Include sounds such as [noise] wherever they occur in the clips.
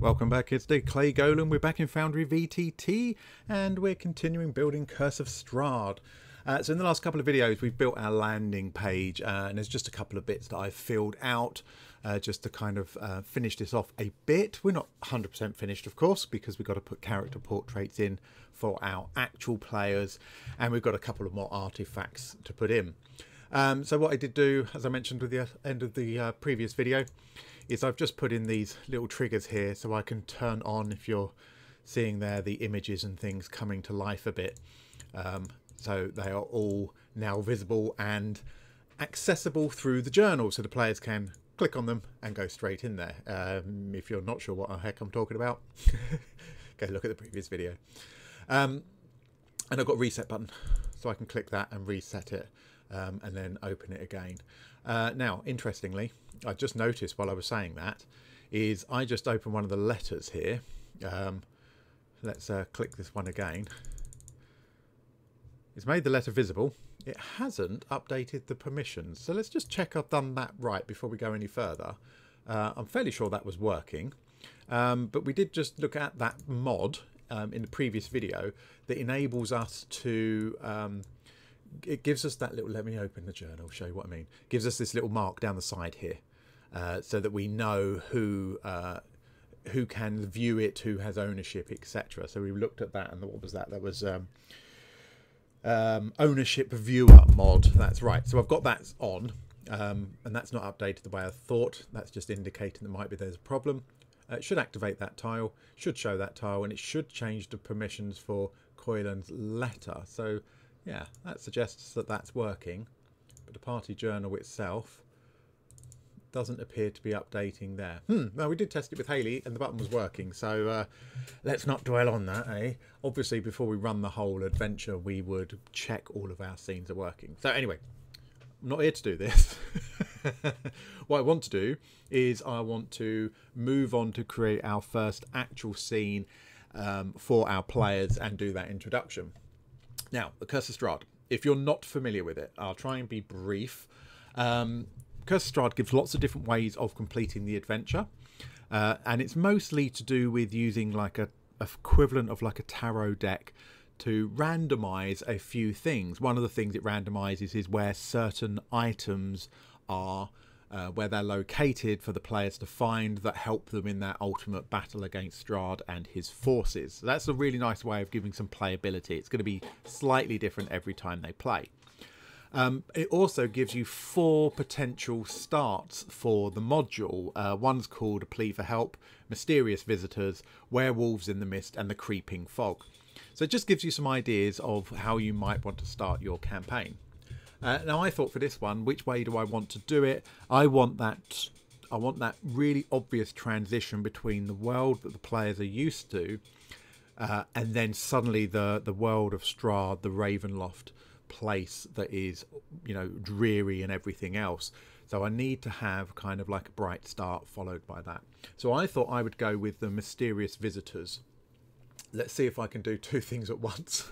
Welcome back, it's the Clay Golem. We're back in Foundry VTT and we're continuing building Curse of Strahd. Uh, so in the last couple of videos we've built our landing page uh, and there's just a couple of bits that I've filled out uh, just to kind of uh, finish this off a bit. We're not 100% finished of course because we've got to put character portraits in for our actual players and we've got a couple of more artifacts to put in. Um, so what I did do, as I mentioned with the end of the uh, previous video, is I've just put in these little triggers here so I can turn on, if you're seeing there, the images and things coming to life a bit. Um, so they are all now visible and accessible through the journal so the players can click on them and go straight in there. Um, if you're not sure what the heck I'm talking about, [laughs] go look at the previous video. Um, and I've got reset button so I can click that and reset it um, and then open it again. Uh, now, interestingly, I just noticed while I was saying that is I just opened one of the letters here. Um, let's uh, click this one again. It's made the letter visible. It hasn't updated the permissions. So let's just check I've done that right before we go any further. Uh, I'm fairly sure that was working. Um, but we did just look at that mod um, in the previous video that enables us to um, it gives us that little let me open the journal show you what I mean. Gives us this little mark down the side here uh, so that we know who uh, who can view it who has ownership etc so we looked at that and what was that? That was um, um, ownership viewer mod. That's right. So I've got that on um, and that's not updated the way I thought. That's just indicating that might be there's a problem. Uh, it should activate that tile should show that tile and it should change the permissions for Kolyan's letter. So yeah, that suggests that that's working. But the party journal itself doesn't appear to be updating there. Hmm, well, we did test it with Haley and the button was working, so uh, let's not dwell on that, eh? Obviously, before we run the whole adventure, we would check all of our scenes are working. So anyway, I'm not here to do this. [laughs] what I want to do is I want to move on to create our first actual scene um, for our players and do that introduction. Now, the Curse of Strahd. If you're not familiar with it, I'll try and be brief. Um, Curse of Strahd gives lots of different ways of completing the adventure. Uh, and it's mostly to do with using like a, a equivalent of like a tarot deck to randomize a few things. One of the things it randomizes is where certain items are uh, where they're located for the players to find that help them in their ultimate battle against Strahd and his forces. So that's a really nice way of giving some playability. It's going to be slightly different every time they play. Um, it also gives you four potential starts for the module. Uh, one's called A Plea for Help, Mysterious Visitors, Werewolves in the Mist, and The Creeping Fog. So it just gives you some ideas of how you might want to start your campaign. Uh, now I thought for this one, which way do I want to do it? I want that I want that really obvious transition between the world that the players are used to uh, and then suddenly the the world of Strahd, the Ravenloft place that is, you know, dreary and everything else. So I need to have kind of like a bright start followed by that. So I thought I would go with the mysterious visitors. Let's see if I can do two [laughs] things at once.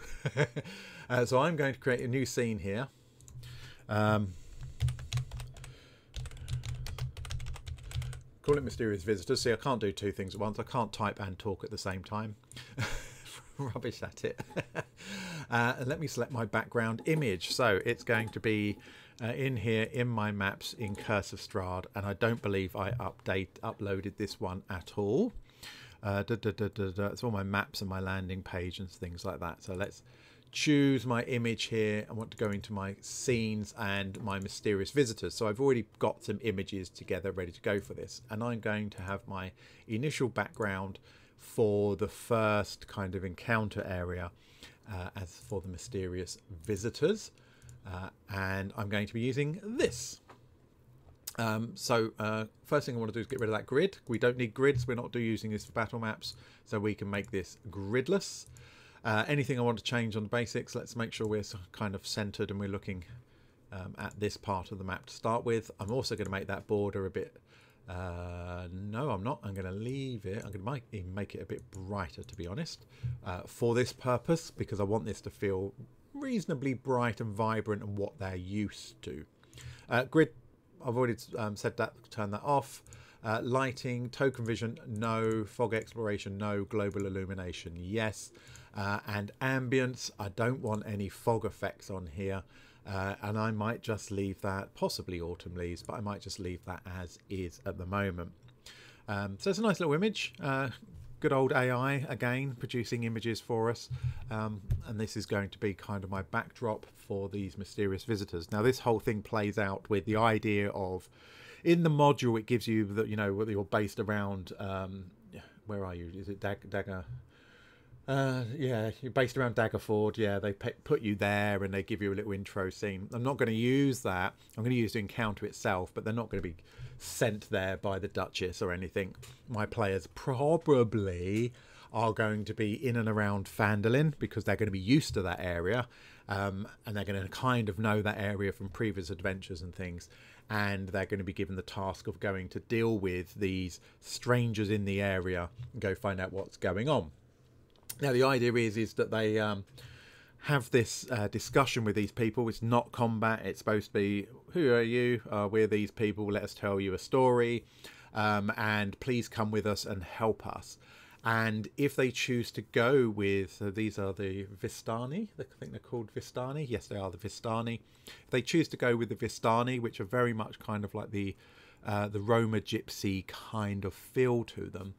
[laughs] uh, so I'm going to create a new scene here. Um, call it mysterious visitors. See, I can't do two things at once. I can't type and talk at the same time. [laughs] Rubbish at it. [laughs] uh, let me select my background image. So it's going to be uh, in here in my maps in Curse of Strahd, and I don't believe I update uploaded this one at all. Uh, da, da, da, it's all my maps and my landing page and things like that. So let's choose my image here. I want to go into my scenes and my mysterious visitors. So I've already got some images together ready to go for this. And I'm going to have my initial background for the first kind of encounter area uh, as for the mysterious visitors. Uh, and I'm going to be using this. Um, so uh, first thing I want to do is get rid of that grid. We don't need grids. We're not using this for battle maps. So we can make this gridless. Uh, anything I want to change on the basics, let's make sure we're kind of centered and we're looking um, at this part of the map to start with. I'm also going to make that border a bit... Uh, no, I'm not. I'm going to leave it. I'm going to make, make it a bit brighter, to be honest, uh, for this purpose, because I want this to feel reasonably bright and vibrant and what they're used to. Uh, grid, I've already um, said that, turn that off. Uh, lighting, token vision, no. Fog exploration, no. Global illumination, yes. Uh, and ambience, I don't want any fog effects on here. Uh, and I might just leave that, possibly autumn leaves, but I might just leave that as is at the moment. Um, so it's a nice little image. Uh, good old AI again producing images for us um, and this is going to be kind of my backdrop for these mysterious visitors now this whole thing plays out with the idea of in the module it gives you that you know you're based around um, where are you is it Dag- Dagger uh, yeah, you're based around Daggerford. Yeah, they put you there and they give you a little intro scene. I'm not going to use that. I'm going to use the encounter itself, but they're not going to be sent there by the Duchess or anything. My players probably are going to be in and around Phandalin because they're going to be used to that area um, and they're going to kind of know that area from previous adventures and things. And they're going to be given the task of going to deal with these strangers in the area and go find out what's going on. Now the idea is is that they um, have this uh, discussion with these people. It's not combat. It's supposed to be, who are you? Uh, we're these people. Let us tell you a story, um, and please come with us and help us. And if they choose to go with, uh, these are the Vistani, I think they're called Vistani. Yes, they are the Vistani. If they choose to go with the Vistani, which are very much kind of like the uh, the Roma Gypsy kind of feel to them,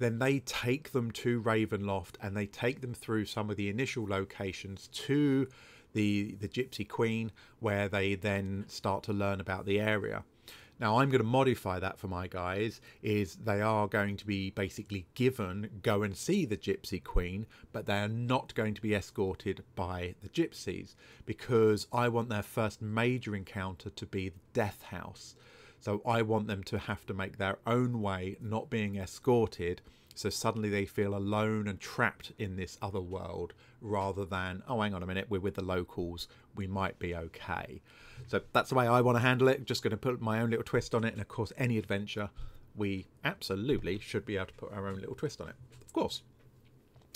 then they take them to Ravenloft and they take them through some of the initial locations to the the Gypsy Queen, where they then start to learn about the area. Now I'm going to modify that for my guys is they are going to be basically given go and see the Gypsy Queen, but they are not going to be escorted by the Gypsies because I want their first major encounter to be the Death House. So I want them to have to make their own way, not being escorted. So suddenly they feel alone and trapped in this other world rather than, oh, hang on a minute, we're with the locals, we might be okay. So that's the way I want to handle it. Just going to put my own little twist on it. And of course, any adventure, we absolutely should be able to put our own little twist on it. Of course.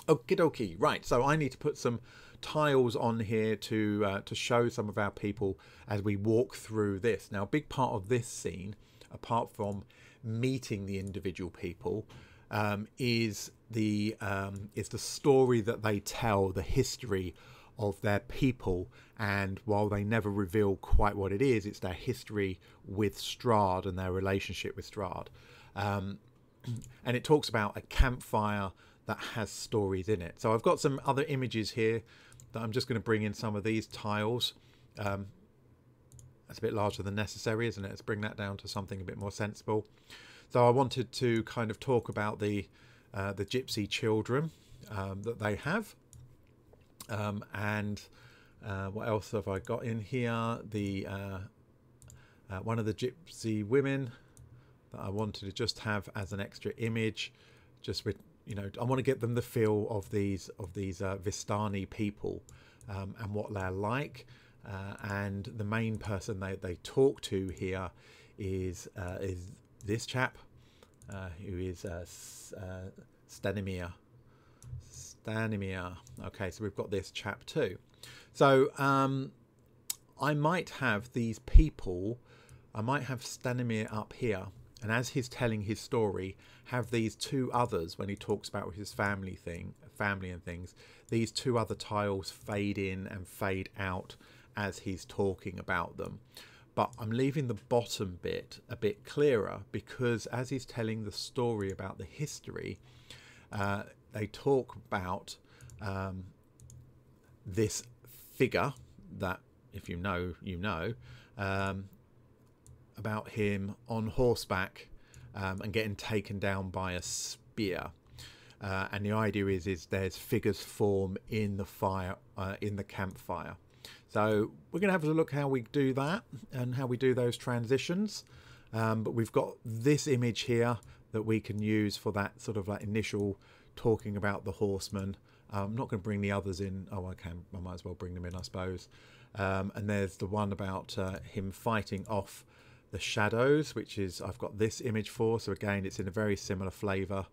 Okie dokie. Right, so I need to put some tiles on here to uh, to show some of our people as we walk through this. Now, a big part of this scene, apart from meeting the individual people, um, is the um, is the story that they tell, the history of their people. And while they never reveal quite what it is, it's their history with Strahd and their relationship with Strahd. Um, [clears throat] and it talks about a campfire that has stories in it. So I've got some other images here that I'm just going to bring in some of these tiles. Um, that's a bit larger than necessary, isn't it? Let's bring that down to something a bit more sensible. So I wanted to kind of talk about the uh, the gypsy children um, that they have, um, and uh, what else have I got in here? The uh, uh one of the gypsy women that I wanted to just have as an extra image, just with you know I want to get them the feel of these of these uh, Vistani people um, and what they're like. Uh, and the main person they, they talk to here is uh, is this chap uh, who is uh, uh, Stanimir. Stanimir. Okay, so we've got this chap too. So um, I might have these people. I might have Stanimir up here and as he's telling his story have these two others when he talks about his family thing family and things these two other tiles fade in and fade out as he's talking about them. But I'm leaving the bottom bit a bit clearer because as he's telling the story about the history uh, they talk about um, this figure that if you know you know um, about him on horseback um, and getting taken down by a spear. Uh, and the idea is is there's figures form in the fire uh, in the campfire. So we're going to have a look how we do that and how we do those transitions. Um, but we've got this image here that we can use for that sort of like initial talking about the horseman. Um, I'm not going to bring the others in. Oh, I can. I might as well bring them in, I suppose. Um, and there's the one about uh, him fighting off the shadows, which is I've got this image for. So again, it's in a very similar flavour,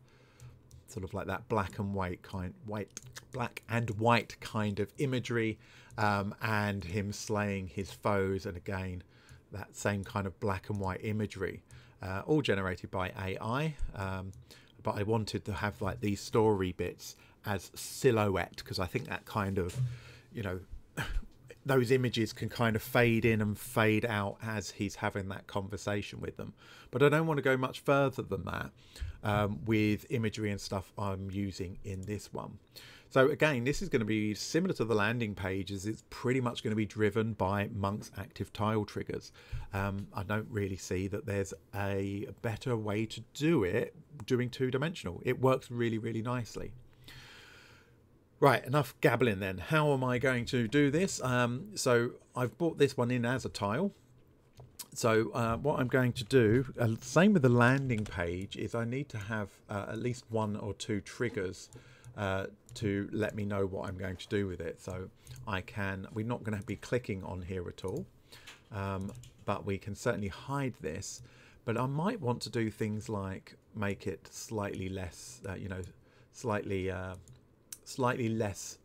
sort of like that black and white kind, white, black and white kind of imagery, um, and him slaying his foes, and again, that same kind of black and white imagery. uh, all generated by AI. Um, but I wanted to have like these story bits as silhouette because I think that kind of, you know, those images can kind of fade in and fade out as he's having that conversation with them. But I don't want to go much further than that um, with imagery and stuff I'm using in this one. So again, this is going to be similar to the landing pages. It's pretty much going to be driven by Monk's active tile triggers. Um, I don't really see that there's a better way to do it doing two dimensional. It works really, really nicely. Right, enough gabbling then. How am I going to do this? Um, so I've brought this one in as a tile. So uh, what I'm going to do, uh, same with the landing page, is I need to have uh, at least one or two triggers uh, to let me know what I'm going to do with it. So I can, we're not going to be clicking on here at all, um, but we can certainly hide this. But I might want to do things like make it slightly less, uh, you know, slightly uh, slightly less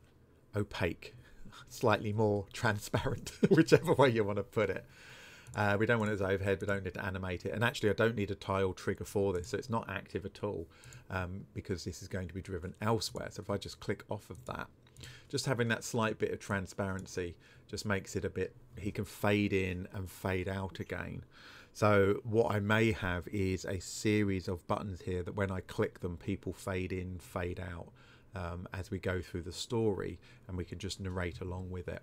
opaque, [laughs] slightly more transparent, [laughs] whichever way you want to put it. Uh, we don't want it as overhead, we don't need to animate it. And actually I don't need a tile trigger for this, so it's not active at all um, because this is going to be driven elsewhere. So if I just click off of that, just having that slight bit of transparency just makes it a bit, he can fade in and fade out again. So what I may have is a series of buttons here that when I click them, people fade in, fade out um, as we go through the story and we can just narrate along with it.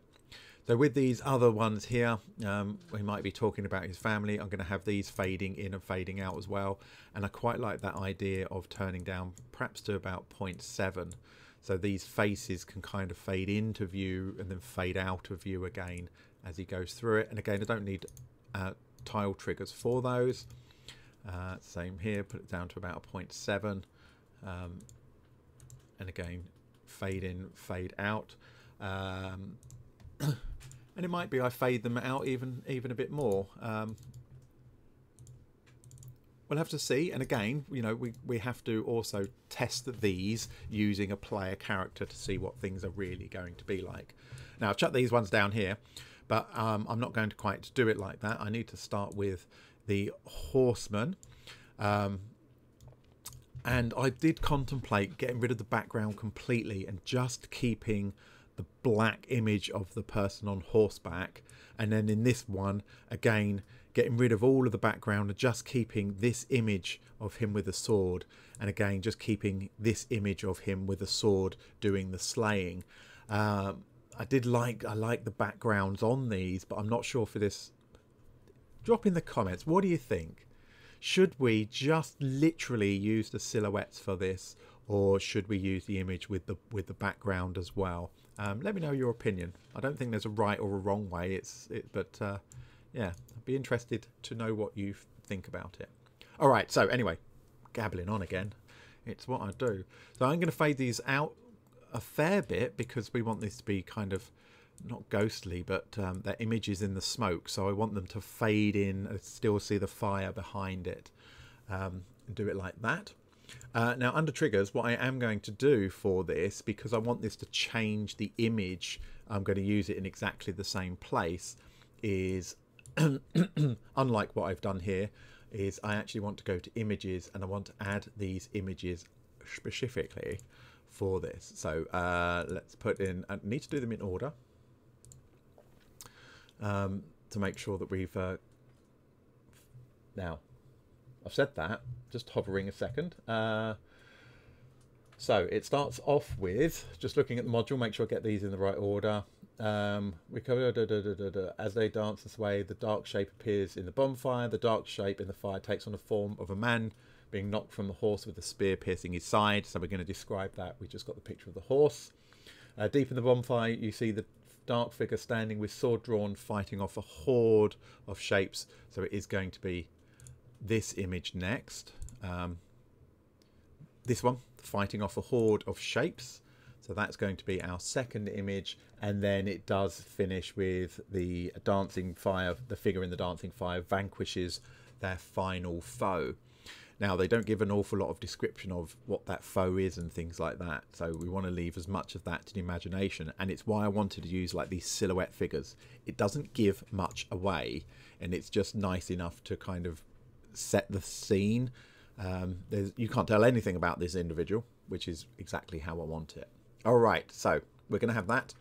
So with these other ones here, um, we might be talking about his family. I'm going to have these fading in and fading out as well. And I quite like that idea of turning down perhaps to about 0.7. So these faces can kind of fade into view and then fade out of view again as he goes through it. And again, I don't need uh, tile triggers for those. Uh, same here, put it down to about 0.7. Um, and again fade in fade out. Um, [coughs] and it might be I fade them out even even a bit more. Um, we'll have to see. And again you know we, we have to also test these using a player character to see what things are really going to be like. Now I've chucked these ones down here but um, I'm not going to quite do it like that. I need to start with the horseman. Um, and I did contemplate getting rid of the background completely and just keeping the black image of the person on horseback. And then in this one again getting rid of all of the background and just keeping this image of him with a sword. And again just keeping this image of him with a sword doing the slaying. Um, I did like I like the backgrounds on these but I'm not sure for this. Drop in the comments. What do you think should we just literally use the silhouettes for this or should we use the image with the with the background as well? Um, let me know your opinion. I don't think there's a right or a wrong way. It's it, but uh, yeah I'd be interested to know what you think about it. All right so anyway gabbling on again. It's what I do. So I'm going to fade these out a fair bit because we want this to be kind of not ghostly, but um, their images in the smoke. So I want them to fade in, and still see the fire behind it. Um, do it like that. Uh, now under triggers, what I am going to do for this, because I want this to change the image, I'm going to use it in exactly the same place, is [clears throat] unlike what I've done here, is I actually want to go to images and I want to add these images specifically for this. So uh, let's put in, I need to do them in order um, to make sure that we've uh, now I've said that just hovering a second. Uh, so it starts off with just looking at the module make sure I get these in the right order. Um, we cover da, da, da, as they dance this way the dark shape appears in the bonfire. The dark shape in the fire takes on the form of a man being knocked from the horse with a spear piercing his side. So we're going to describe that. We just got the picture of the horse. Uh, deep in the bonfire you see the dark figure standing with sword drawn fighting off a horde of shapes. So it is going to be this image next. Um, this one fighting off a horde of shapes. So that's going to be our second image. And then it does finish with the dancing fire the figure in the dancing fire vanquishes their final foe now, they don't give an awful lot of description of what that foe is and things like that. So we want to leave as much of that to the imagination. And it's why I wanted to use like these silhouette figures. It doesn't give much away and it's just nice enough to kind of set the scene. Um, you can't tell anything about this individual, which is exactly how I want it. All right, so we're going to have that.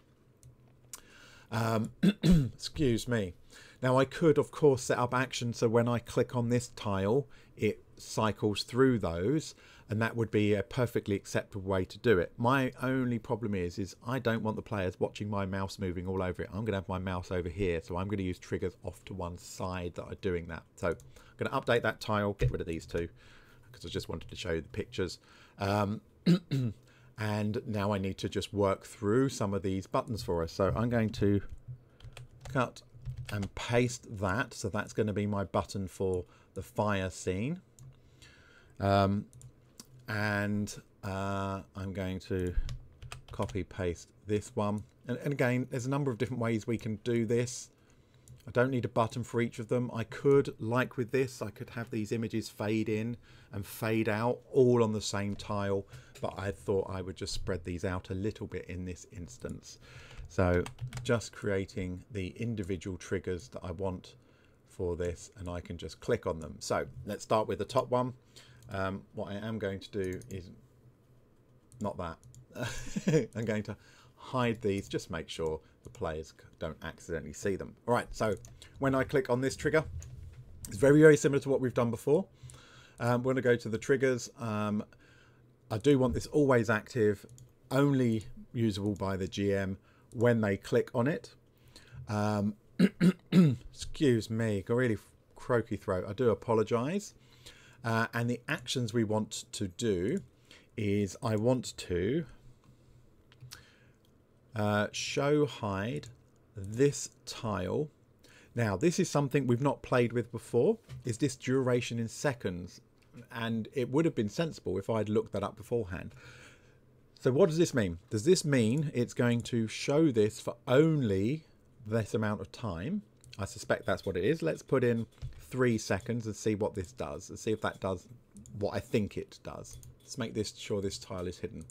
Um, [clears throat] excuse me. Now I could, of course, set up action so when I click on this tile, it cycles through those and that would be a perfectly acceptable way to do it. My only problem is, is I don't want the players watching my mouse moving all over it. I'm going to have my mouse over here, so I'm going to use triggers off to one side that are doing that. So I'm going to update that tile, get rid of these two, because I just wanted to show you the pictures. Um, [clears throat] and now I need to just work through some of these buttons for us. So I'm going to cut and paste that. So that's going to be my button for the fire scene. Um, and uh, I'm going to copy paste this one. And, and, again there's a number of different ways we can do this. I don't need a button for each of them. I could like with this I could have these images fade in and fade out all on the same tile but I thought I would just spread these out a little bit in this instance. So just creating the individual triggers that I want for this and I can just click on them so let's start with the top one um, what I am going to do is not that. [laughs] I'm going to hide these, just make sure the players don't accidentally see them. All right, so when I click on this trigger, it's very, very similar to what we've done before. Um, we're going to go to the triggers. Um, I do want this always active, only usable by the GM when they click on it. Um, excuse me, got a really croaky throat. I do apologise. Uh, and the actions we want to do is I want to uh, show hide this tile. Now, this is something we've not played with before. Is this duration in seconds? And it would have been sensible if I'd looked that up beforehand. So what does this mean? Does this mean it's going to show this for only this amount of time? I suspect that's what it is. Let's put in three seconds and see what this does and see if that does what I think it does. Let's make this sure this tile is hidden.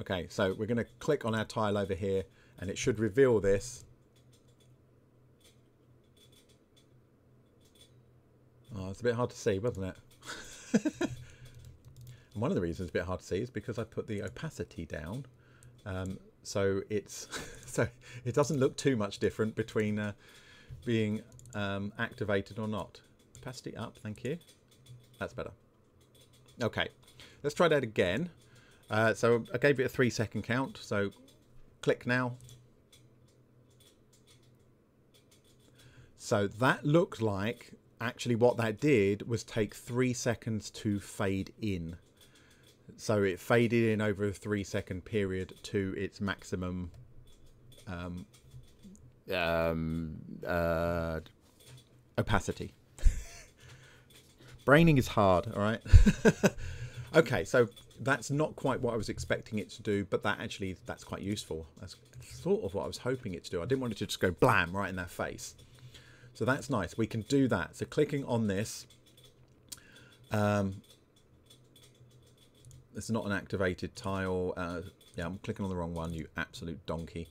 Okay, so we're going to click on our tile over here and it should reveal this. Oh, it's a bit hard to see, wasn't it? [laughs] one of the reasons it's a bit hard to see is because I put the opacity down. Um, so it's [laughs] [laughs] so it doesn't look too much different between uh, being um, activated or not. Opacity up, thank you. That's better. Okay, let's try that again. Uh, so I gave it a three second count, so click now. So that looked like actually what that did was take three seconds to fade in. So it faded in over a three second period to its maximum um, um, uh, opacity. Braining is hard, all right? [laughs] okay, so that's not quite what I was expecting it to do, but that actually, that's quite useful. That's sort of what I was hoping it to do. I didn't want it to just go blam right in their face. So that's nice. We can do that. So clicking on this, um, it's not an activated tile. Uh, yeah, I'm clicking on the wrong one, you absolute donkey.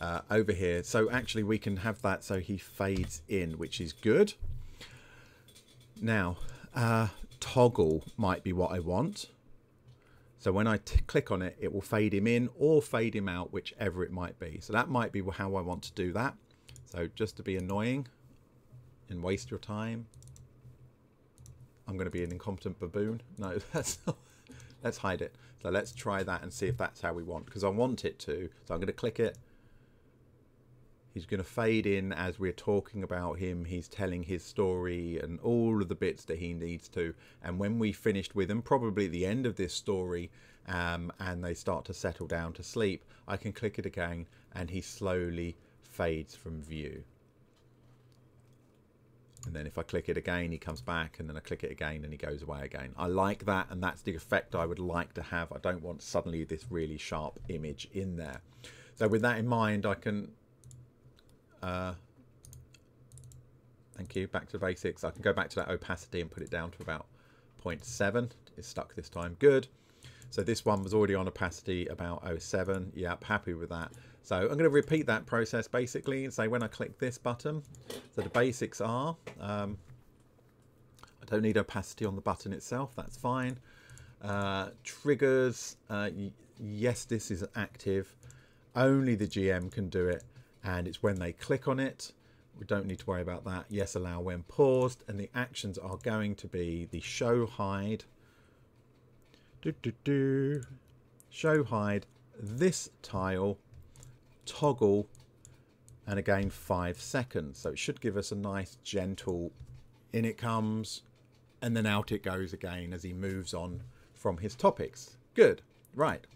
Uh, over here. So actually we can have that so he fades in, which is good. Now, uh, toggle might be what I want. So when I click on it, it will fade him in or fade him out, whichever it might be. So that might be how I want to do that. So just to be annoying and waste your time, I'm going to be an incompetent baboon. [laughs] No, that's not. Let's hide it. So let's try that and see if that's how we want, because I want it to. So I'm going to click it He's going to fade in as we're talking about him. He's telling his story and all of the bits that he needs to. And when we finished with him, probably at the end of this story, um, and they start to settle down to sleep, I can click it again and he slowly fades from view. And then if I click it again, he comes back, and then I click it again, and he goes away again. I like that, and that's the effect I would like to have. I don't want suddenly this really sharp image in there. So with that in mind, I can uh, thank you. Back to basics. I can go back to that opacity and put it down to about 0.7. It's stuck this time. Good. So this one was already on opacity about 07. Yep, happy with that. So I'm going to repeat that process basically and say when I click this button, so the basics are, um, I don't need opacity on the button itself, that's fine. Uh, triggers, uh, yes, this is active. Only the GM can do it, and it's when they click on it. We don't need to worry about that. Yes, allow when paused, and the actions are going to be the show hide, do, do, do, show hide, this tile, toggle, and again five seconds. So it should give us a nice gentle in it comes and then out it goes again as he moves on from his topics. Good. Right.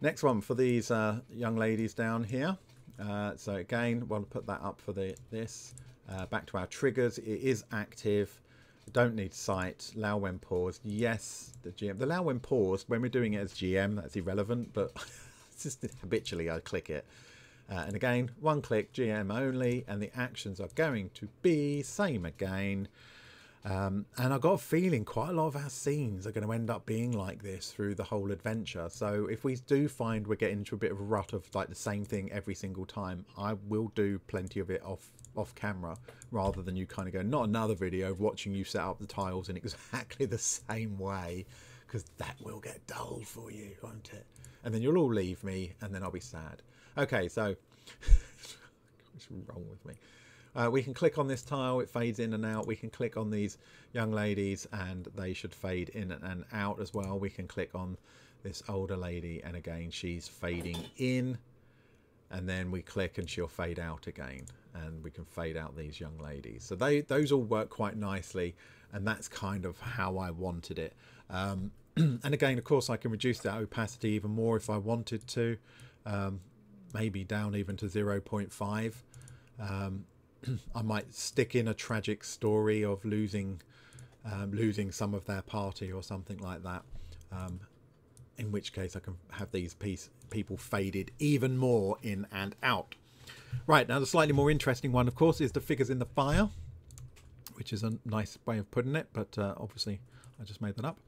Next one for these uh, young ladies down here. Uh, so again, we'll put that up for the this. Uh, back to our triggers. It is active. Don't need sight. Allow when paused. Yes, the GM. The allow when paused, when we're doing it as GM, that's irrelevant, but [laughs] just habitually I click it. Uh, and again, one click, GM only, and the actions are going to be same again. Um, and I got a feeling quite a lot of our scenes are going to end up being like this through the whole adventure. So if we do find we're getting into a bit of a rut of like the same thing every single time, I will do plenty of it off off camera rather than you kind of go not another video of watching you set up the tiles in [laughs] exactly the same way because that will get dull for you, won't it? And then you'll all leave me and then I'll be sad. Okay, so [laughs] what's wrong with me? Uh, we can click on this tile, it fades in and out. We can click on these young ladies and they should fade in and out as well. We can click on this older lady and again she's fading in and then we click and she'll fade out again and we can fade out these young ladies. So they those all work quite nicely and that's kind of how I wanted it. Um, [clears throat] and again, of course, I can reduce that opacity even more if I wanted to. Um, maybe down even to 0.5. Um, [clears throat] I might stick in a tragic story of losing um, losing some of their party or something like that. Um, in which case I can have these piece, people faded even more in and out. Right, now the slightly more interesting one, of course, is the figures in the fire, which is a nice way of putting it, but uh, obviously I just made that up.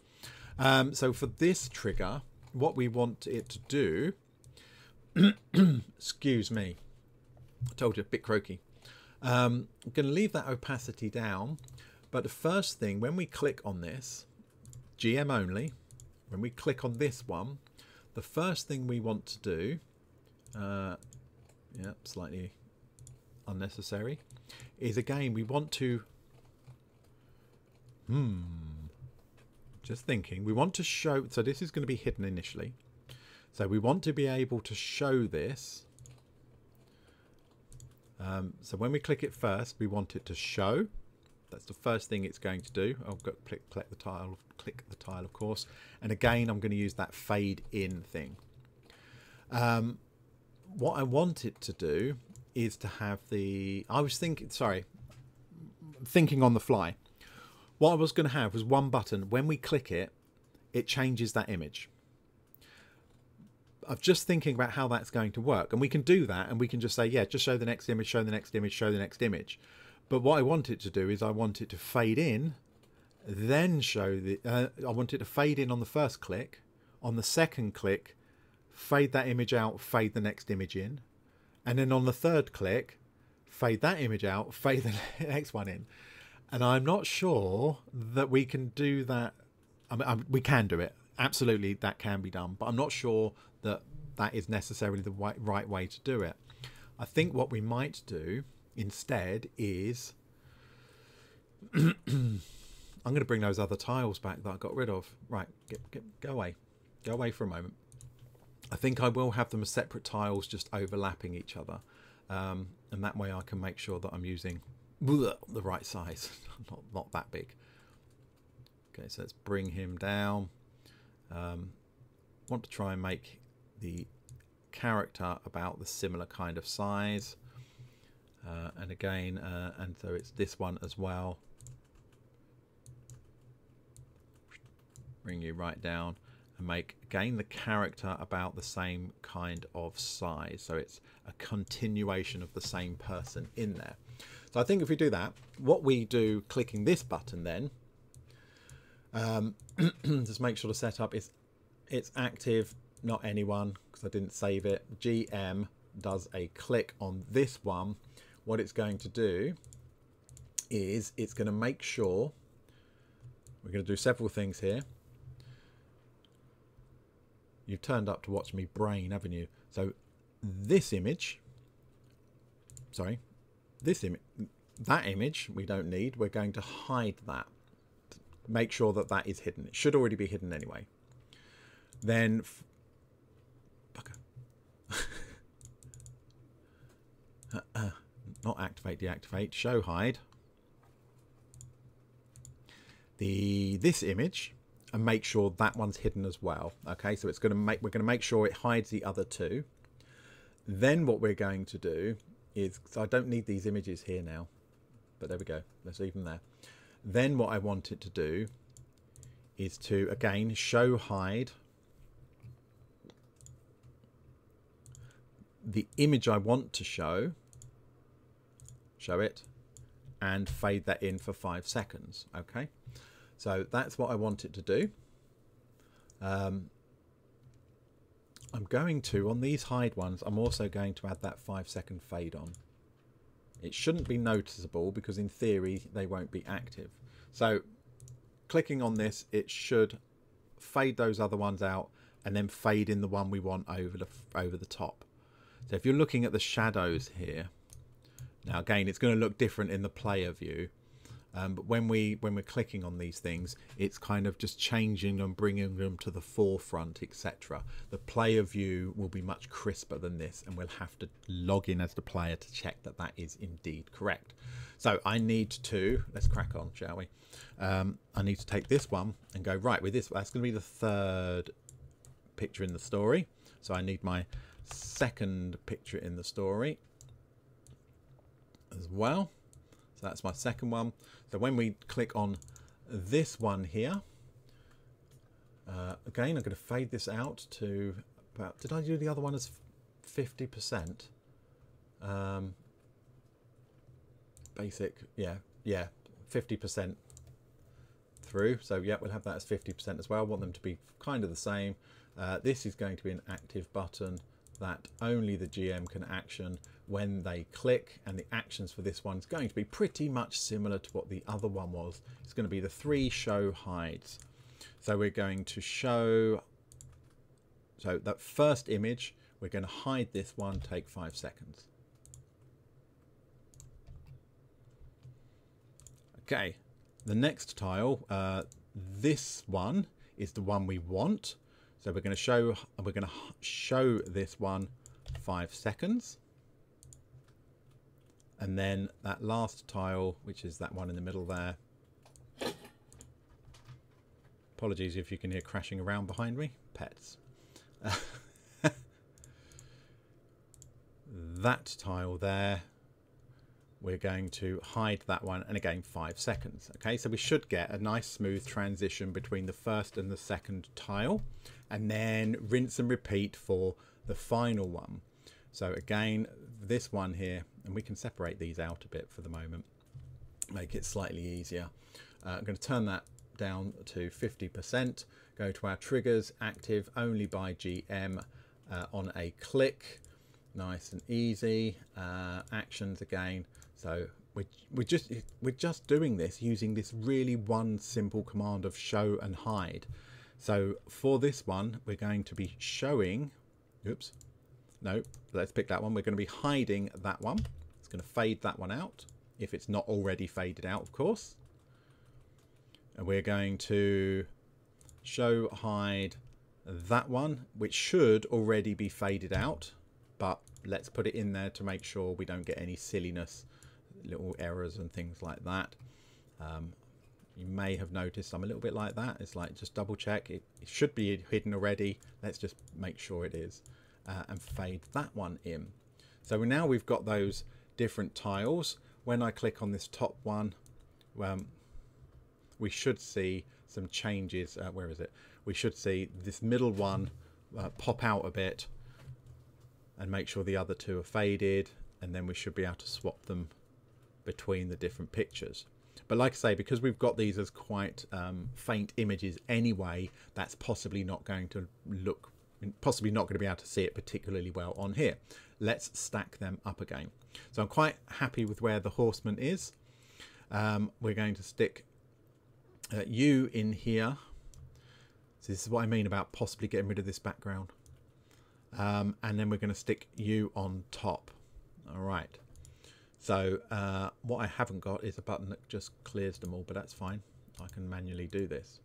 Um, so for this trigger, what we want it to do [clears throat] excuse me I told you a bit croaky um, I'm going to leave that opacity down but the first thing when we click on this GM only when we click on this one the first thing we want to do uh, yeah slightly unnecessary is again we want to hmm just thinking we want to show so this is going to be hidden initially so we want to be able to show this. Um, so when we click it first, we want it to show. That's the first thing it's going to do. I'll go click, click the tile, click the tile, of course. And again, I'm going to use that fade in thing. Um, what I want it to do is to have the. I was thinking. Sorry, thinking on the fly. What I was going to have was one button. When we click it, it changes that image. I'm just thinking about how that's going to work. And we can do that and we can just say, yeah, just show the next image, show the next image, show the next image. But what I want it to do is I want it to fade in, then show the, uh, I want it to fade in on the first click. On the second click, fade that image out, fade the next image in. And then on the third click, fade that image out, [laughs] fade the next one in. And I'm not sure that we can do that. I mean, I'm, we can do it. Absolutely, that can be done. But I'm not sure that that is necessarily the right, way to do it. I think what we might do instead is [clears throat] I'm going to bring those other tiles back that I got rid of. Right, get, get, go away. Go away for a moment. I think I will have them as separate tiles just overlapping each other. Um, and that way I can make sure that I'm using the right size, [laughs] not, not that big. Okay, so let's bring him down. Um, want to try and make the character about the similar kind of size. Uh, and again, uh, and so it's this one as well. Bring you right down and make again the character about the same kind of size. So it's a continuation of the same person in there. So I think if we do that, what we do clicking this button then, um, [clears throat] just make sure the setup is it's active not anyone because I didn't save it. GM does a click on this one. What it's going to do is it's going to make sure we're going to do several things here. You've turned up to watch me brain, haven't you? So this image, sorry, this image, that image we don't need. We're going to hide that. Make sure that that is hidden. It should already be hidden anyway. Then, [laughs] not activate, deactivate, show hide. The this image and make sure that one's hidden as well. Okay, so it's going to make we're going to make sure it hides the other two. Then what we're going to do is I don't need these images here now, but there we go. Let's leave them there. Then what I want it to do is to again show hide the image I want to show, show it, and fade that in for five seconds. Okay. So that's what I want it to do. Um, I'm going to, on these hide ones, I'm also going to add that five second fade on. It shouldn't be noticeable because in theory they won't be active. So clicking on this, it should fade those other ones out and then fade in the one we want over the, over the top. So if you're looking at the shadows here, now again, it's going to look different in the player view. Um, but when we when we're clicking on these things, it's kind of just changing and bringing them to the forefront, etc. The player view will be much crisper than this, and we'll have to log in as the player to check that that is indeed correct. So I need to let's crack on, shall we? Um, I need to take this one and go right with this. That's going to be the third picture in the story. So I need my second picture in the story as well. That's my second one. So when we click on this one here, uh, again, I'm going to fade this out to about, did I do the other one as 50%? Um, basic, yeah, yeah, 50% through. So yeah, we'll have that as 50% as well. I want them to be kind of the same. Uh, this is going to be an active button that only the GM can action when they click and the actions for this one is going to be pretty much similar to what the other one was. It's going to be the three show hides. So we're going to show, so that first image, we're going to hide this one, take five seconds. Okay, the next tile, uh, this one is the one we want. So we're going to show, we're going to show this one five seconds. And then that last tile, which is that one in the middle there. Apologies if you can hear crashing around behind me. Pets. [laughs] that tile there, we're going to hide that one and again five seconds okay so we should get a nice smooth transition between the first and the second tile and then rinse and repeat for the final one so again this one here and we can separate these out a bit for the moment make it slightly easier. Uh, I'm going to turn that down to 50% go to our triggers active only by GM uh, on a click. Nice and easy uh, actions again. So we're, we're just we're just doing this using this really one simple command of show and hide. So for this one, we're going to be showing, oops, no, let's pick that one. We're going to be hiding that one. It's going to fade that one out if it's not already faded out, of course. And we're going to show hide that one, which should already be faded out, but let's put it in there to make sure we don't get any silliness little errors and things like that. Um, you may have noticed I'm a little bit like that. It's like just double check. It, it should be hidden already. Let's just make sure it is uh, and fade that one in. So now we've got those different tiles. When I click on this top one, um, we should see some changes. Uh, where is it? We should see this middle one uh, pop out a bit and make sure the other two are faded and then we should be able to swap them between the different pictures. But like I say, because we've got these as quite um, faint images anyway, that's possibly not going to look, possibly not going to be able to see it particularly well on here. Let's stack them up again. So I'm quite happy with where the horseman is. Um, we're going to stick uh, you in here. So this is what I mean about possibly getting rid of this background. Um, and then we're going to stick you on top. All right. So uh, what I haven't got is a button that just clears them all, but that's fine. I can manually do this.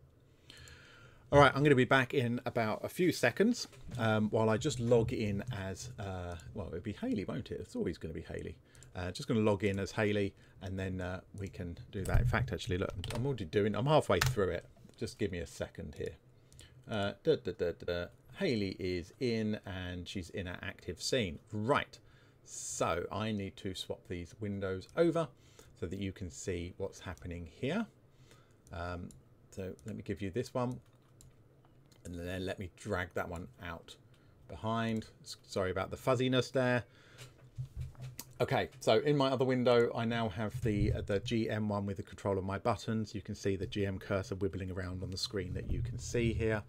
All right, I'm going to be back in about a few seconds um, while I just log in as, uh, well, it'll be Haley, won't it? It's always going to be Haley. Uh, just going to log in as Haley and then uh, we can do that. In fact, actually, look, I'm already doing, I'm halfway through it. Just give me a second here. Uh, da, da, da, Haley is in and she's in an active scene. Right. So I need to swap these windows over so that you can see what's happening here. Um, so let me give you this one and then let me drag that one out behind. Sorry about the fuzziness there. Okay, so in my other window, I now have the uh, the GM one with the control of my buttons. You can see the GM cursor wibbling around on the screen that you can see here.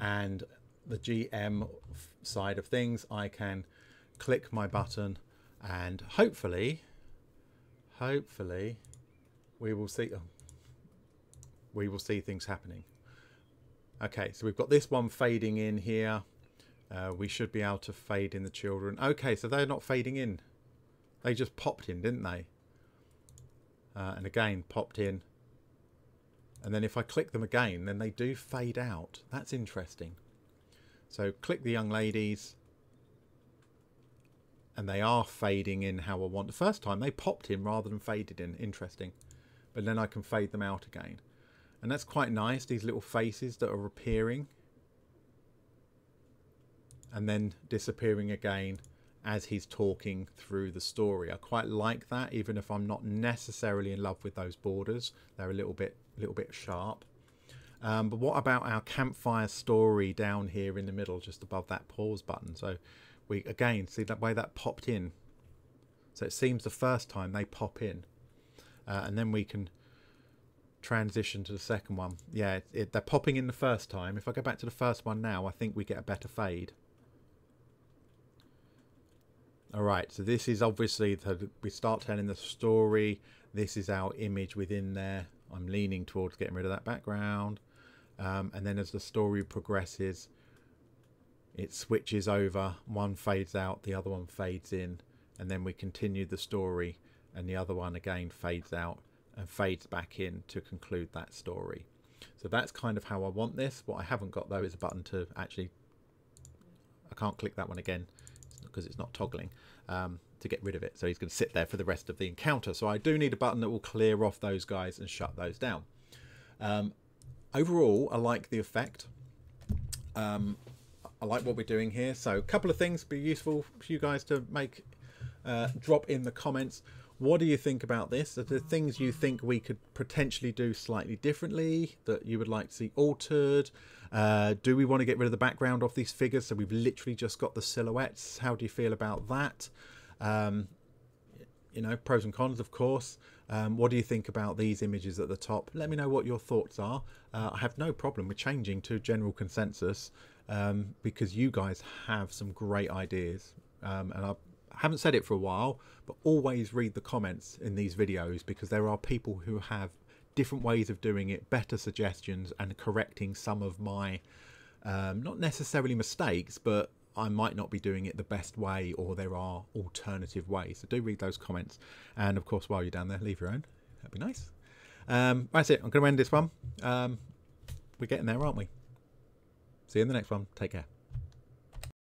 And the GM side of things, I can click my button and hopefully, hopefully, we will see, oh, we will see things happening. Okay, so we've got this one fading in here. Uh, we should be able to fade in the children. Okay, so they're not fading in. They just popped in, didn't they? Uh, and again, popped in. And then if I click them again, then they do fade out. That's interesting. So click the young ladies. And they are fading in how I want. The first time they popped in rather than faded in. Interesting. But then I can fade them out again. And that's quite nice, these little faces that are appearing. And then disappearing again as he's talking through the story. I quite like that, even if I'm not necessarily in love with those borders. They're a little bit, little bit sharp. Um, but what about our campfire story down here in the middle, just above that pause button? So we, again, see that way that popped in. So it seems the first time they pop in. Uh, and then we can transition to the second one. Yeah, it, it, they're popping in the first time. If I go back to the first one now, I think we get a better fade. All right, so this is obviously, the, we start telling the story. This is our image within there. I'm leaning towards getting rid of that background. Um, and then as the story progresses, it switches over. One fades out, the other one fades in. And then we continue the story and the other one again fades out and fades back in to conclude that story. So that's kind of how I want this. What I haven't got though is a button to actually, I can't click that one again because it's not toggling um, to get rid of it. So he's going to sit there for the rest of the encounter. So I do need a button that will clear off those guys and shut those down. Um, overall, I like the effect. Um, I like what we're doing here. So a couple of things be useful for you guys to make uh, drop in the comments. What do you think about this? Are there things you think we could potentially do slightly differently that you would like to see altered? Uh, do we want to get rid of the background off these figures so we've literally just got the silhouettes? How do you feel about that? Um, you know, pros and cons, of course. Um, what do you think about these images at the top? Let me know what your thoughts are. Uh, I have no problem with changing to general consensus um, because you guys have some great ideas. Um, and I haven't said it for a while, but always read the comments in these videos because there are people who have different ways of doing it, better suggestions, and correcting some of my um, not necessarily mistakes, but I might not be doing it the best way, or there are alternative ways. So do read those comments, and of course, while you're down there, leave your own. That'd be nice. Um, that's it. I'm going to end this one. Um, we're getting there, aren't we? See you in the next one. Take care.